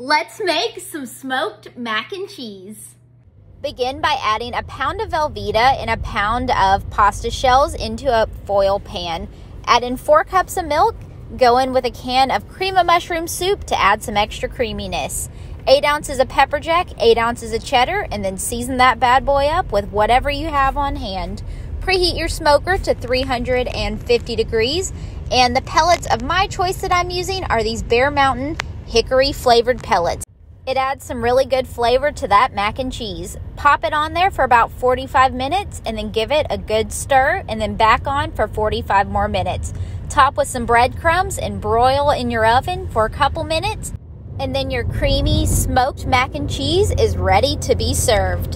Let's make some smoked mac and cheese. Begin by adding a pound of Velveeta and a pound of pasta shells into a foil pan. Add in four cups of milk. Go in with a can of cream of mushroom soup to add some extra creaminess. Eight ounces of pepper jack, eight ounces of cheddar, and then season that bad boy up with whatever you have on hand. Preheat your smoker to 350 degrees. And the pellets of my choice that I'm using are these Bear Mountain hickory flavored pellets. It adds some really good flavor to that mac and cheese. Pop it on there for about 45 minutes and then give it a good stir and then back on for 45 more minutes. Top with some breadcrumbs and broil in your oven for a couple minutes. And then your creamy smoked mac and cheese is ready to be served.